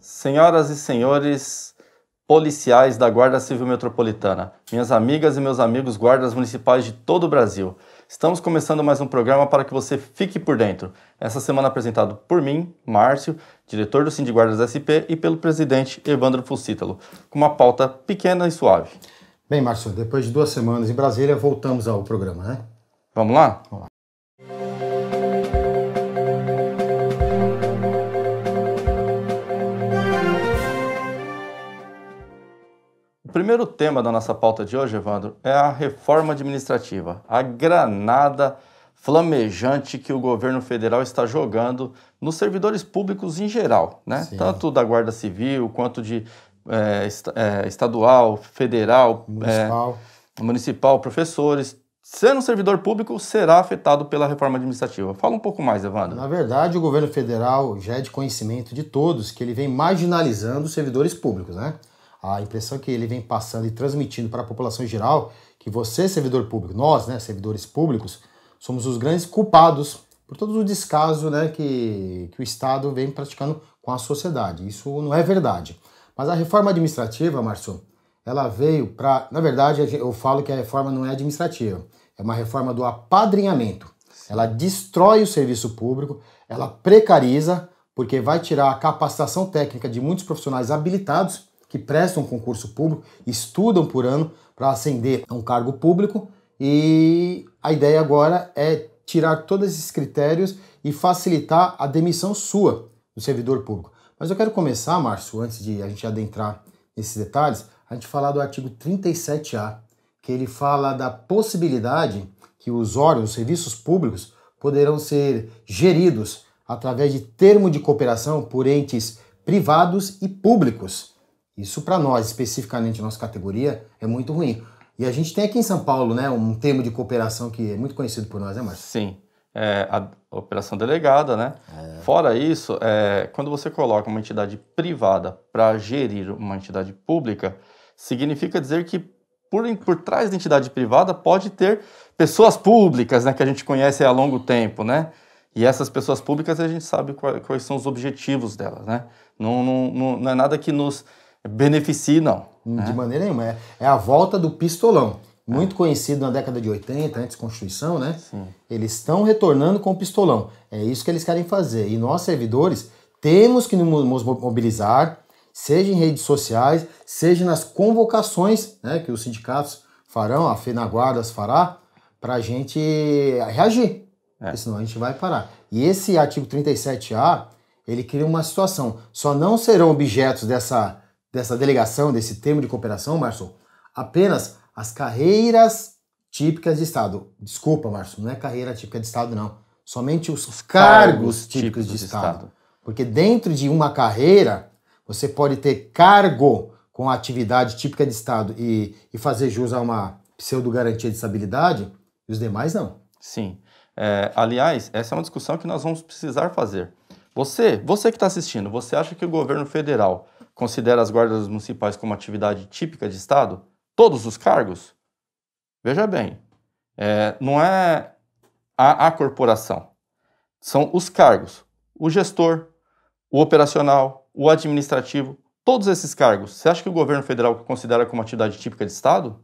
Senhoras e senhores policiais da Guarda Civil Metropolitana, minhas amigas e meus amigos guardas municipais de todo o Brasil, estamos começando mais um programa para que você fique por dentro. Essa semana apresentado por mim, Márcio, diretor do Guardas SP, e pelo presidente Evandro Fucítalo, com uma pauta pequena e suave. Bem, Márcio, depois de duas semanas em Brasília, voltamos ao programa, né? Vamos lá? Vamos lá. Primeiro tema da nossa pauta de hoje, Evandro, é a reforma administrativa, a granada flamejante que o governo federal está jogando nos servidores públicos em geral, né? Sim. Tanto da Guarda Civil quanto de é, est- é, estadual, federal, Municipal. é, municipal, professores. Sendo um servidor público, será afetado pela reforma administrativa. Fala um pouco mais, Evandro. Na verdade, o governo federal já é de conhecimento de todos que ele vem marginalizando os servidores públicos, né? A impressão que ele vem passando e transmitindo para a população em geral que você, servidor público, nós, né, servidores públicos, somos os grandes culpados por todo o descaso né, que, que o Estado vem praticando com a sociedade. Isso não é verdade. Mas a reforma administrativa, Márcio, ela veio para. Na verdade, eu falo que a reforma não é administrativa, é uma reforma do apadrinhamento. Ela destrói o serviço público, ela precariza, porque vai tirar a capacitação técnica de muitos profissionais habilitados que prestam concurso público, estudam por ano para ascender a um cargo público, e a ideia agora é tirar todos esses critérios e facilitar a demissão sua do servidor público. Mas eu quero começar, Márcio, antes de a gente adentrar nesses detalhes, a gente falar do artigo 37A, que ele fala da possibilidade que os órgãos, os serviços públicos, poderão ser geridos através de termo de cooperação por entes privados e públicos. Isso para nós, especificamente nossa categoria, é muito ruim. E a gente tem aqui em São Paulo, né, um termo de cooperação que é muito conhecido por nós, né, Márcio? Sim, é, a operação delegada, né? Fora isso, é, quando você coloca uma entidade privada para gerir uma entidade pública, significa dizer que por, por trás da entidade privada pode ter pessoas públicas, né, que a gente conhece há longo tempo, né? E essas pessoas públicas a gente sabe qual- quais são os objetivos delas, né? Não, não, não, não é nada que nos beneficie, não. De maneira nenhuma. É, é a volta do pistolão. Muito conhecido na década de 80, antes da Constituição, né? Eles estão retornando com o pistolão. É isso que eles querem fazer. E nós, servidores, temos que nos mobilizar, seja em redes sociais, seja nas convocações né, que os sindicatos farão, a FENAGuardas fará, para a gente reagir. Porque senão a gente vai parar. E esse artigo 37A, ele cria uma situação. Só não serão objetos dessa, dessa delegação, desse termo de cooperação, Márcio, apenas as carreiras típicas de Estado. Desculpa, Márcio, não é carreira típica de Estado, não. Somente os, cargos, típicos de, Estado. Porque dentro de uma carreira, você pode ter cargo com a atividade típica de Estado e, e fazer jus a uma pseudo-garantia de estabilidade, e os demais não. Sim. É, aliás, essa é uma discussão que nós vamos precisar fazer. Você, você que está assistindo, você acha que o governo federal considera as guardas municipais como atividade típica de Estado? Todos os cargos? Veja bem, é, não é a, a corporação, são os cargos. O gestor, o operacional, o administrativo, todos esses cargos. Você acha que o governo federal considera como atividade típica de Estado?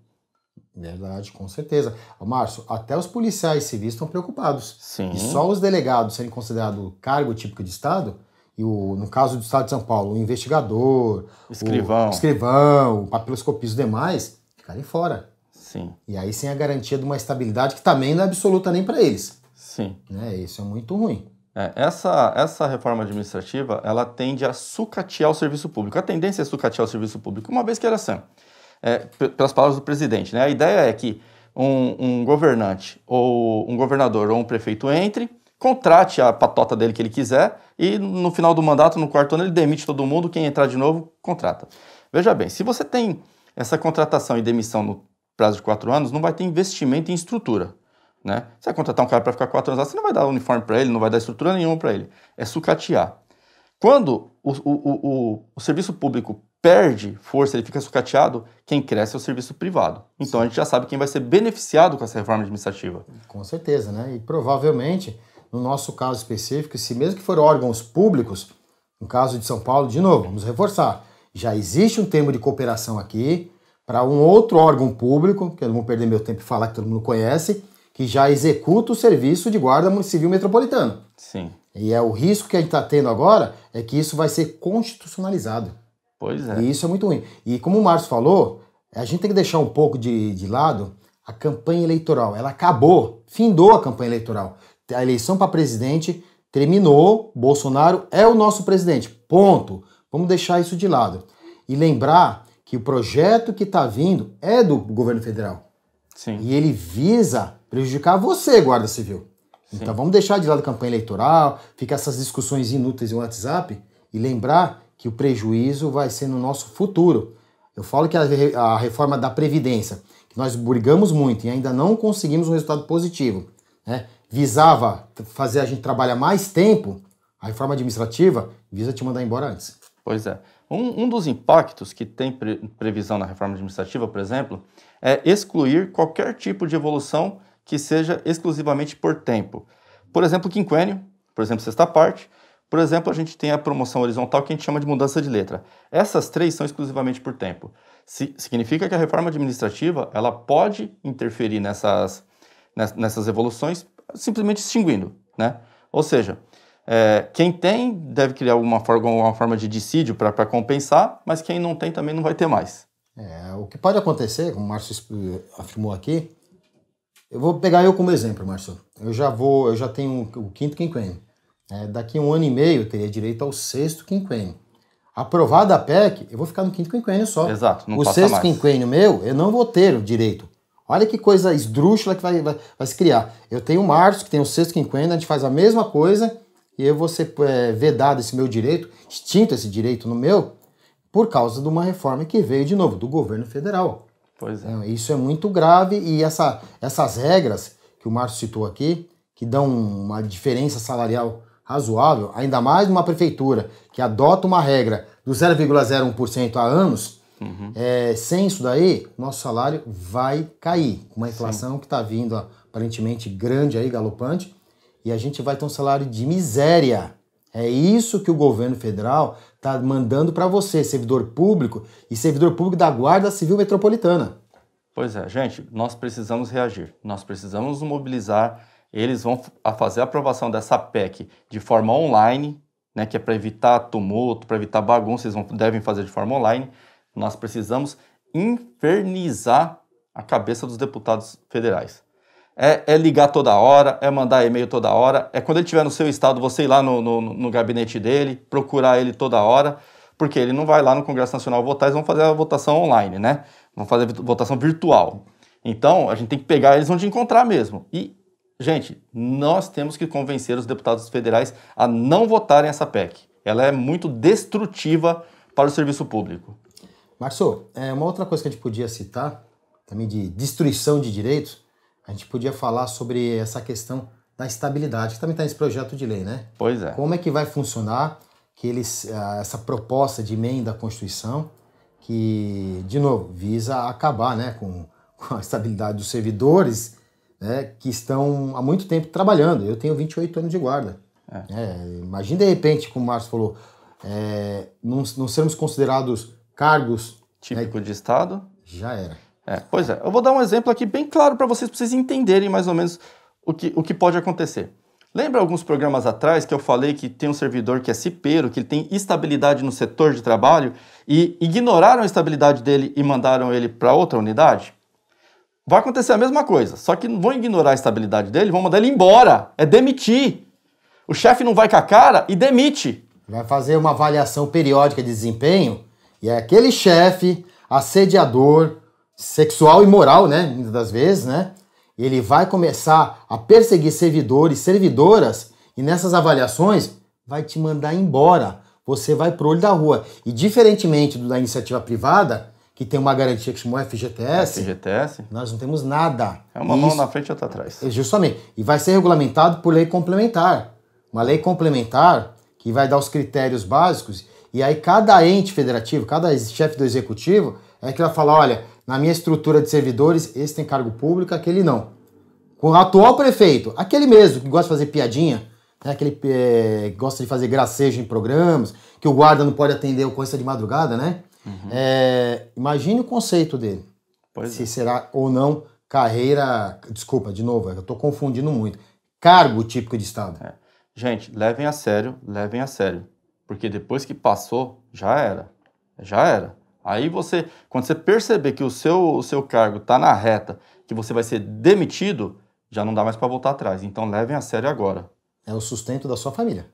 Verdade, com certeza. Márcio, até os policiais civis estão preocupados. Sim. E só os delegados serem considerados cargo típico de Estado, e o, no caso do Estado de São Paulo, o investigador, Escrivão. o escrivão, o papiloscopista e demais, ficarem fora. Sim, E aí sem a garantia de uma estabilidade que também não é absoluta nem para eles. sim. Né? Isso é muito ruim. É, essa, essa reforma administrativa, ela tende a sucatear o serviço público. A tendência é sucatear o serviço público, uma vez que era assim, é, pelas palavras do presidente. Né? A ideia é que um, um governante, ou um governador, ou um prefeito entre, contrate a patota dele que ele quiser, e no final do mandato, no quarto ano, ele demite todo mundo, quem entrar de novo, contrata. Veja bem, se você tem essa contratação e demissão no prazo de quatro anos, não vai ter investimento em estrutura. Né? Você vai contratar um cara para ficar quatro anos lá, você não vai dar uniforme para ele, não vai dar estrutura nenhuma para ele. É sucatear. Quando o, o, o, o, o serviço público perde força, ele fica sucateado, quem cresce é o serviço privado. Então a gente já sabe quem vai ser beneficiado com essa reforma administrativa. Com certeza, né? E provavelmente, no nosso caso específico, se mesmo que for órgãos públicos, No caso de São Paulo, de novo, vamos reforçar. Já existe um termo de cooperação aqui para um outro órgão público, que eu não vou perder meu tempo e falar que todo mundo conhece, que já executa o serviço de guarda civil metropolitano. Sim. E é o risco que a gente está tendo agora é que isso vai ser constitucionalizado. Pois é. E isso é muito ruim. E como o Márcio falou, a gente tem que deixar um pouco de, de lado a campanha eleitoral. Ela acabou, findou a campanha eleitoral. A eleição para presidente terminou, Bolsonaro é o nosso presidente. Ponto. Vamos deixar isso de lado. E lembrar que o projeto que está vindo é do governo federal. Sim. E ele visa prejudicar você, Guarda Civil. Sim. Então vamos deixar de lado a campanha eleitoral, ficar essas discussões inúteis no WhatsApp e lembrar que o prejuízo vai ser no nosso futuro. Eu falo que a, reforma da Previdência, que nós brigamos muito e ainda não conseguimos um resultado positivo, né? Visava fazer a gente trabalhar mais tempo, a reforma administrativa visa te mandar embora antes. Pois é. Um, um dos impactos que tem pre, previsão na reforma administrativa, por exemplo, é excluir qualquer tipo de evolução que seja exclusivamente por tempo. Por exemplo, quinquênio, por exemplo, sexta parte, por exemplo, a gente tem a promoção horizontal que a gente chama de mudança de letra. Essas três são exclusivamente por tempo. Significa que a reforma administrativa ela pode interferir nessas, nessas evoluções simplesmente extinguindo, né? Ou seja, é, quem tem deve criar alguma forma, alguma forma de dissídio para compensar, mas quem não tem também não vai ter mais. É, o que pode acontecer, como o Márcio afirmou aqui, eu vou pegar eu como exemplo, Márcio. Eu já vou, eu já tenho o quinto quinquênio. É, daqui a um ano e meio eu teria direito ao sexto quinquênio. Aprovada a PEC, eu vou ficar no quinto quinquênio só. Exato, não O sexto mais. quinquênio meu, eu não vou ter o direito. Olha que coisa esdrúxula que vai, vai, vai se criar. Eu tenho o Márcio, que tem o sexto quinquênio, a gente faz a mesma coisa e eu vou ser é, vedado esse meu direito, extinto esse direito no meu, por causa de uma reforma que veio de novo do governo federal. Pois é. é isso é muito grave e essa, essas regras que o Márcio citou aqui, que dão uma diferença salarial razoável, ainda mais numa prefeitura que adota uma regra do 0,01% há anos, uhum. é, sem isso daí, nosso salário vai cair. Com uma inflação Sim. que está vindo aparentemente grande aí, galopante, e a gente vai ter um salário de miséria. É isso que o governo federal está mandando para você, servidor público e servidor público da Guarda Civil Metropolitana. Pois é, gente, nós precisamos reagir, nós precisamos mobilizar eles vão fazer a aprovação dessa PEC de forma online, né, que é para evitar tumulto, para evitar bagunça, eles vão, devem fazer de forma online. Nós precisamos infernizar a cabeça dos deputados federais. É, é, ligar toda hora, é mandar e-mail toda hora, é quando ele estiver no seu estado, você ir lá no, no, no, gabinete dele, procurar ele toda hora, porque ele não vai lá no Congresso Nacional votar, eles vão fazer a votação online, né? Vão fazer a votação virtual. Então, a gente tem que pegar eles onde encontrar mesmo. E Gente, nós temos que convencer os deputados federais a não votarem essa PEC. Ela é muito destrutiva para o serviço público. Março, é, uma outra coisa que a gente podia citar, também de destruição de direitos, a gente podia falar sobre essa questão da estabilidade, que também está nesse projeto de lei, né? Pois é. Como é que vai funcionar que eles, essa proposta de emenda à Constituição, que, de novo, visa acabar né, com, com a estabilidade dos servidores né, que estão há muito tempo trabalhando. Eu tenho 28 anos de guarda. É. É, imagine de repente, como o Márcio falou, é, não, não sermos considerados cargos típico né, de Estado. Já era. É, pois é, eu vou dar um exemplo aqui bem claro para vocês, para vocês entenderem mais ou menos o que, o que pode acontecer. Lembra alguns programas atrás que eu falei que tem um servidor que é cipeiro, que ele tem estabilidade no setor de trabalho e ignoraram a estabilidade dele e mandaram ele para outra unidade? vai acontecer a mesma coisa, só que não vão ignorar a estabilidade dele, vão mandar ele embora, é demitir. O chefe não vai com a cara e demite. Vai fazer uma avaliação periódica de desempenho e é aquele chefe assediador, sexual e moral, né, muitas das vezes, né? Ele vai começar a perseguir servidores, servidoras e nessas avaliações vai te mandar embora. Você vai pro olho da rua. E diferentemente da iniciativa privada, que tem uma garantia que chamou FGTS. FGTS. Nós não temos nada. É uma Isso, mão na frente e outra atrás. Justamente. E vai ser regulamentado por lei complementar. Uma lei complementar que vai dar os critérios básicos e aí cada ente federativo, cada chefe do executivo é que vai falar, olha, na minha estrutura de servidores, esse tem cargo público, aquele não. Com o atual prefeito, aquele mesmo que gosta de fazer piadinha, né? aquele é, que gosta de fazer gracejo em programas, que o guarda não pode atender ocorrência de madrugada, né? Uhum. É, imagine o conceito dele. Pois se é. será ou não carreira. Desculpa, de novo, eu estou confundindo muito. Cargo típico de Estado. É. Gente, levem a sério, levem a sério. Porque depois que passou, já era. Já era. Aí você, quando você perceber que o seu, o seu cargo está na reta, que você vai ser demitido, já não dá mais para voltar atrás. Então levem a sério agora. É o sustento da sua família.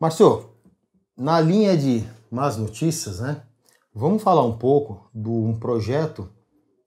Márcio, na linha de más notícias, né? Vamos falar um pouco de um projeto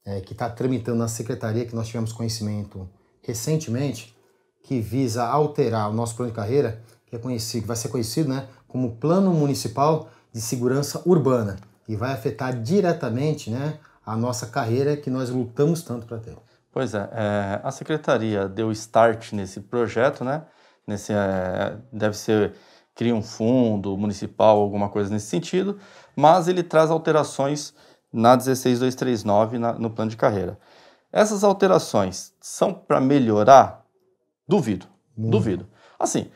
é, que está tramitando na secretaria, que nós tivemos conhecimento recentemente, que visa alterar o nosso plano de carreira, que é conhecido, que vai ser conhecido, né, como Plano Municipal de Segurança Urbana, e vai afetar diretamente, né, a nossa carreira que nós lutamos tanto para ter. Pois é, é, a secretaria deu start nesse projeto, né? Nesse, é, deve ser cria um fundo municipal, alguma coisa nesse sentido, mas ele traz alterações na 16239 na, no plano de carreira. Essas alterações são para melhorar? Duvido, hum. duvido. Assim,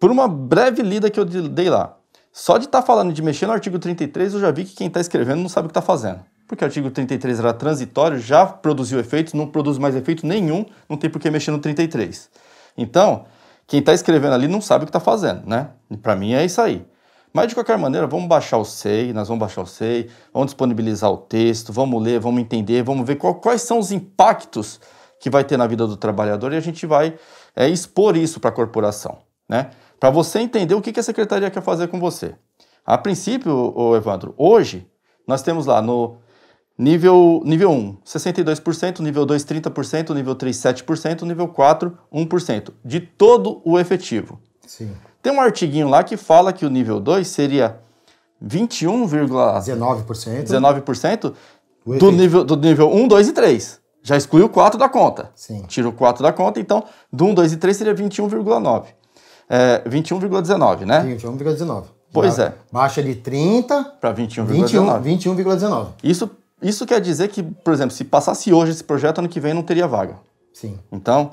por uma breve lida que eu dei lá, só de estar tá falando de mexer no artigo 33, eu já vi que quem está escrevendo não sabe o que está fazendo. Porque o artigo 33 era transitório, já produziu efeitos, não produz mais efeito nenhum, não tem por que mexer no 33. Então, quem está escrevendo ali não sabe o que está fazendo, né? Para mim é isso aí. Mas de qualquer maneira, vamos baixar o SEI, nós vamos baixar o SEI, vamos disponibilizar o texto, vamos ler, vamos entender, vamos ver qual, quais são os impactos que vai ter na vida do trabalhador e a gente vai é, expor isso para a corporação, né? Para você entender o que, que a secretaria quer fazer com você. A princípio, o Evandro, hoje nós temos lá no Nível, nível 1, 62%, nível 2, 30%, nível 3, 7%, nível 4, 1%, de todo o efetivo. Sim. Tem um artiguinho lá que fala que o nível 2 seria 21,19% 19% do nível, do nível 1, 2 e 3. Já exclui o 4 da conta. Sim. Tira o 4 da conta, então do 1, 2 e 3 seria 21,9. É, 21,19, né? 21,19. Pois é. Baixa de 30 para 21,19. 21,19. Isso isso quer dizer que, por exemplo, se passasse hoje esse projeto, ano que vem não teria vaga. Sim. Então,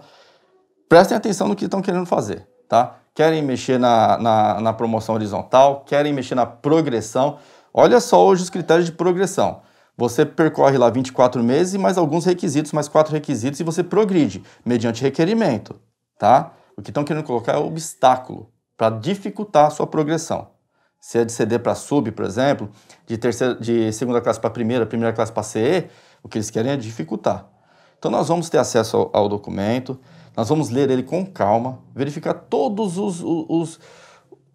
prestem atenção no que estão querendo fazer, tá? Querem mexer na, na, na, promoção horizontal, querem mexer na progressão. Olha só hoje os critérios de progressão. Você percorre lá 24 meses mais alguns requisitos, mais quatro requisitos, e você progride mediante requerimento, tá? O que estão querendo colocar é obstáculo para dificultar a sua progressão. Se é de CD para sub, por exemplo, de, terceira, de segunda classe para primeira, primeira classe para CE, o que eles querem é dificultar. Então nós vamos ter acesso ao, ao documento, nós vamos ler ele com calma, verificar todos os, os,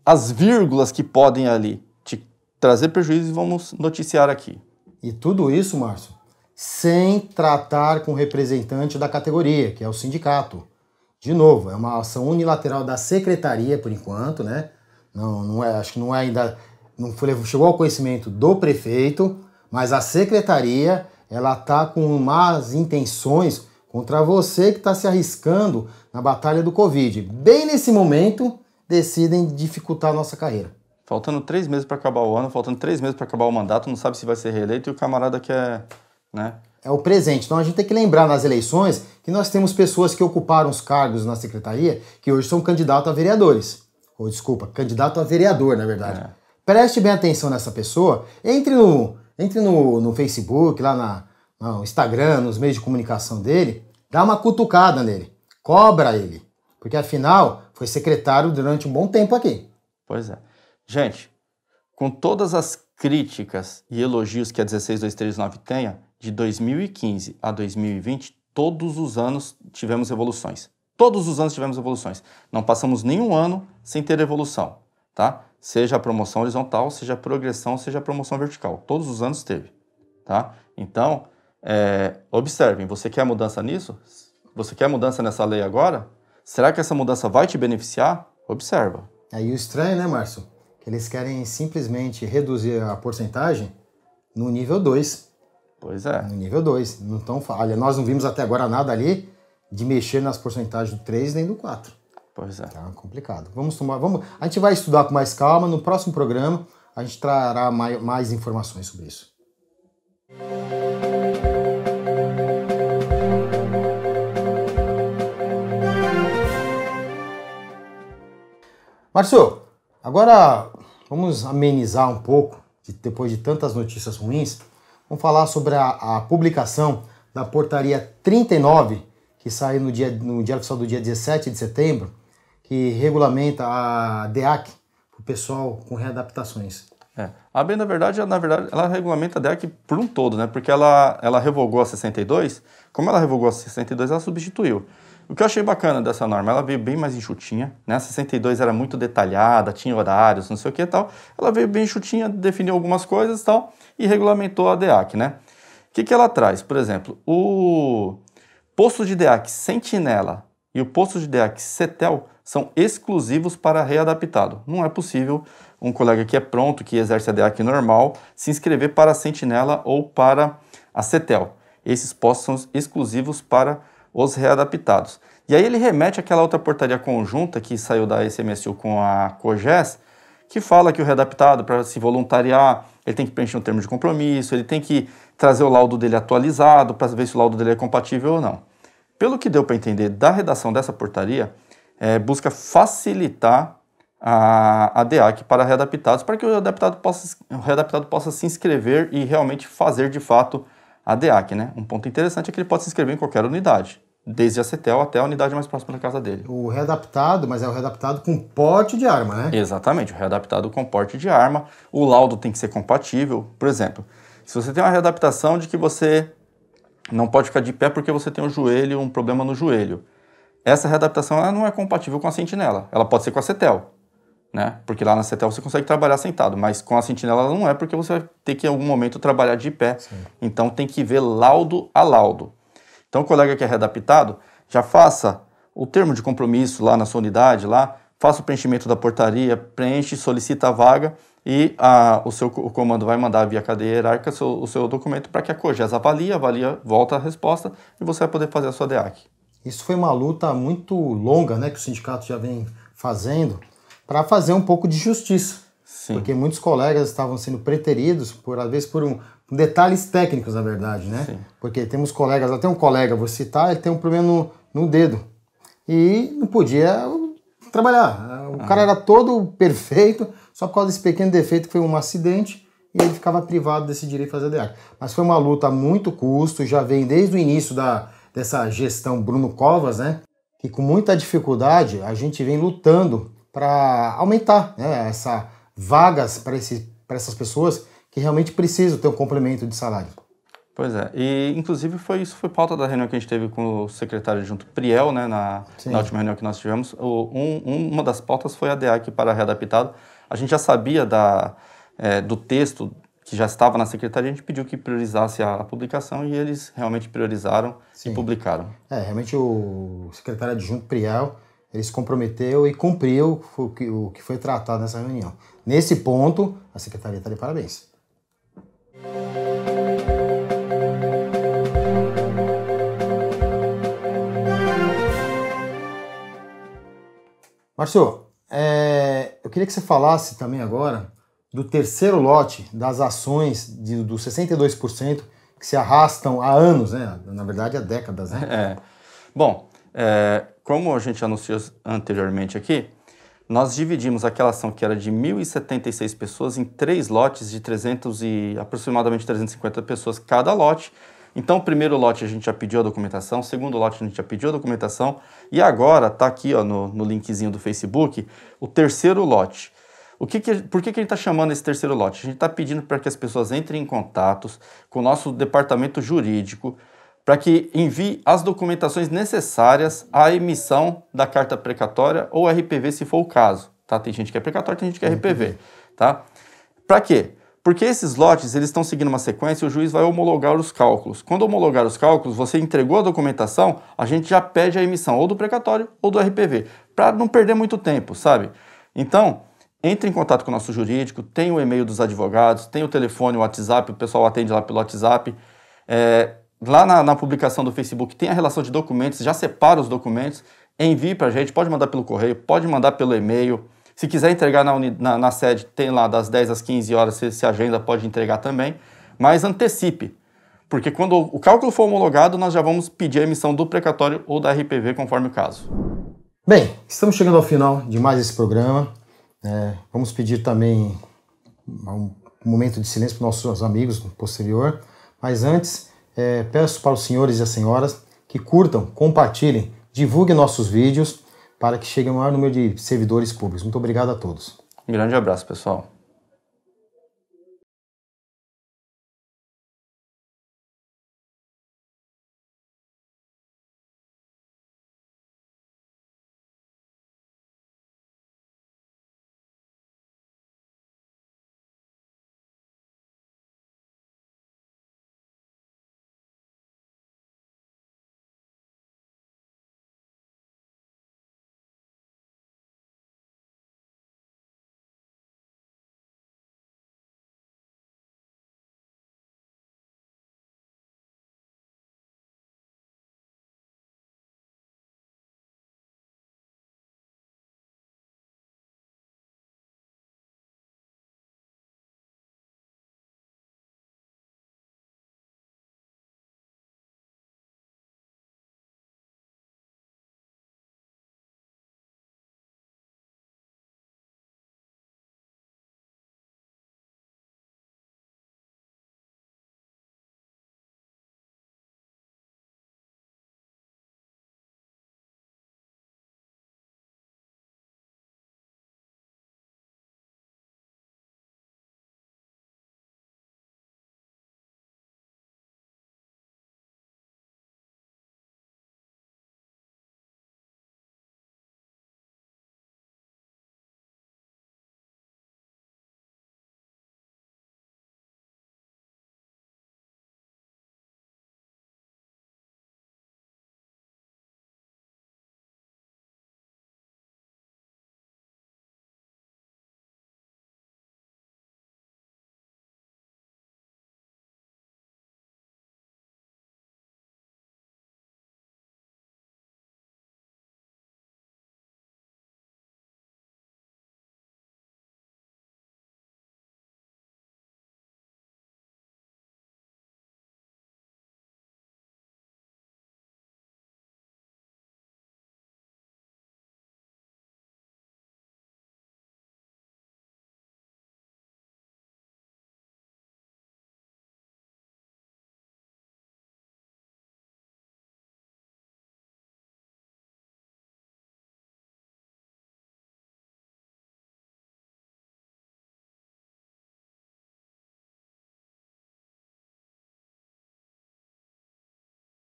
as vírgulas que podem ali te trazer prejuízo e vamos noticiar aqui. E tudo isso, Márcio, sem tratar com o representante da categoria, que é o sindicato. De novo, é uma ação unilateral da secretaria por enquanto, né? Não, não é, acho que não é ainda, não foi, chegou ao conhecimento do prefeito, mas a secretaria ela tá com más intenções contra você que está se arriscando na batalha do Covid. Bem nesse momento, decidem dificultar a nossa carreira. Faltando três meses para acabar o ano, faltando três meses para acabar o mandato, não sabe se vai ser reeleito e o camarada quer, né? É o presente. Então a gente tem que lembrar nas eleições que nós temos pessoas que ocuparam os cargos na secretaria que hoje são candidatos a vereadores ou desculpa, candidato a vereador, na verdade. É. Preste bem atenção nessa pessoa, entre no, entre no, no Facebook, lá na, no Instagram, nos meios de comunicação dele, dá uma cutucada nele, cobra ele, porque afinal foi secretário durante um bom tempo aqui. Pois é. Gente, com todas as críticas e elogios que a 16239 tenha, de 2015 a 2020, todos os anos tivemos evoluções. Todos os anos tivemos evoluções. Não passamos nenhum ano sem ter evolução, tá? Seja a promoção horizontal, seja a progressão, seja a promoção vertical. Todos os anos teve, tá? Então, é, observem, você quer mudança nisso? Você quer mudança nessa lei agora? Será que essa mudança vai te beneficiar? Observa. Aí o estranho, né, Márcio? Que eles querem simplesmente reduzir a porcentagem no nível 2. Pois é. No nível 2. Não tão, olha, nós não vimos até agora nada ali de mexer nas porcentagens do 3 nem do 4. Pois é. Tá complicado. Vamos tomar, vamos, a gente vai estudar com mais calma. No próximo programa a gente trará mais, mais informações sobre isso. Márcio, agora vamos amenizar um pouco, depois de tantas notícias ruins, vamos falar sobre a, a publicação da portaria 39, que saiu no dia, no dia oficial do dia 17 de setembro, que regulamenta a DEAC para o pessoal com readaptações. É. A bem, na verdade, na verdade, ela regulamenta a DEAC por um todo, né? Porque ela, ela revogou a 62, como ela revogou a 62, ela substituiu. O que eu achei bacana dessa norma, ela veio bem mais enxutinha, né? A 62 era muito detalhada, tinha horários, não sei o que e tal. Ela veio bem enxutinha, definiu algumas coisas e tal, e regulamentou a DEAC, né? O que, que ela traz? Por exemplo, o posto de DEAC Sentinela e o posto de DEAC CETEL são exclusivos para readaptado. Não é possível um colega que é pronto, que exerce a DEAC normal, se inscrever para a Sentinela ou para a CETEL. Esses postos são exclusivos para os readaptados. E aí ele remete àquela outra portaria conjunta que saiu da SMSU com a COGES, que fala que o readaptado, para se voluntariar, ele tem que preencher um termo de compromisso, ele tem que trazer o laudo dele atualizado para ver se o laudo dele é compatível ou não. Pelo que deu para entender da redação dessa portaria, é, busca facilitar a, a DEAC para readaptados, para que o readaptado, possa, o readaptado possa se inscrever e realmente fazer de fato a DEAC. Né? Um ponto interessante é que ele pode se inscrever em qualquer unidade desde a CETEL até a unidade mais próxima da casa dele. O readaptado, mas é o readaptado com porte de arma, né? Exatamente, o readaptado com porte de arma. O laudo tem que ser compatível. Por exemplo, se você tem uma readaptação de que você não pode ficar de pé porque você tem um joelho, um problema no joelho. Essa readaptação ela não é compatível com a sentinela. Ela pode ser com a CETEL, né? Porque lá na CETEL você consegue trabalhar sentado, mas com a sentinela ela não é porque você vai ter que em algum momento trabalhar de pé. Sim. Então tem que ver laudo a laudo. Então, o colega que é readaptado, já faça o termo de compromisso lá na sua unidade, lá, faça o preenchimento da portaria, preenche, solicita a vaga e a, o seu o comando vai mandar via cadeia hierárquica seu, o seu documento para que a COGES avalie, avalia, volta a resposta e você vai poder fazer a sua DEAC. Isso foi uma luta muito longa né, que o sindicato já vem fazendo para fazer um pouco de justiça. Sim. Porque muitos colegas estavam sendo preteridos, por às vezes por um, detalhes técnicos, na verdade, né? Sim. Porque temos colegas, até um colega, vou citar, ele tem um problema no, no dedo. E não podia trabalhar. O ah. cara era todo perfeito, só por causa desse pequeno defeito que foi um acidente e ele ficava privado desse direito de fazer DEAC. Mas foi uma luta a muito custo, já vem desde o início da, dessa gestão Bruno Covas, né? Que com muita dificuldade a gente vem lutando para aumentar né, essa vagas para essas pessoas que realmente precisam ter um complemento de salário. Pois é, e inclusive foi isso foi pauta da reunião que a gente teve com o secretário junto Priel, né, na, na última reunião que nós tivemos. O, um, uma das pautas foi a DEAC para readaptado. A gente já sabia da, é, do texto que já estava na secretaria, a gente pediu que priorizasse a, a publicação e eles realmente priorizaram Sim. e publicaram. É, realmente o secretário adjunto Priel, ele se comprometeu e cumpriu o que, o que foi tratado nessa reunião. Nesse ponto, a secretaria está de parabéns. Márcio, é, eu queria que você falasse também agora do terceiro lote das ações de, dos 62% que se arrastam há anos, né? na verdade há décadas. Né? É. Bom, é, como a gente anunciou anteriormente aqui, nós dividimos aquela ação que era de 1.076 pessoas em três lotes de 300 e aproximadamente 350 pessoas cada lote. Então, o primeiro lote a gente já pediu a documentação, o segundo lote a gente já pediu a documentação, e agora está aqui ó, no, no linkzinho do Facebook o terceiro lote. O que que, por que, que a gente está chamando esse terceiro lote? A gente está pedindo para que as pessoas entrem em contatos com o nosso departamento jurídico para que envie as documentações necessárias à emissão da carta precatória ou RPV, se for o caso. Tá? Tem gente que é precatória, tem gente que é RPV. Tá? Para quê? Porque esses lotes eles estão seguindo uma sequência e o juiz vai homologar os cálculos. Quando homologar os cálculos, você entregou a documentação, a gente já pede a emissão ou do precatório ou do RPV, para não perder muito tempo, sabe? Então, entre em contato com o nosso jurídico, tem o e-mail dos advogados, tem o telefone, o WhatsApp, o pessoal atende lá pelo WhatsApp. É, Lá na, na, publicação do Facebook tem a relação de documentos, já separa os documentos, envie para a gente, pode mandar pelo correio, pode mandar pelo e-mail. Se quiser entregar na, na, na, sede, tem lá das 10 às 15 horas, se, se agenda, pode entregar também. mas antecipe. Porque quando o cálculo for homologado, nós já vamos pedir a emissão do precatório ou da RPV, conforme o caso. Bem, estamos chegando ao final de mais esse programa. É, vamos pedir também um momento de silêncio para os nossos amigos posterior. Mas antes, é, peço para os senhores e as senhoras que curtam, compartilhem, divulguem nossos vídeos para que chegue ao maior número de servidores públicos. Muito obrigado a todos. Um grande abraço, pessoal.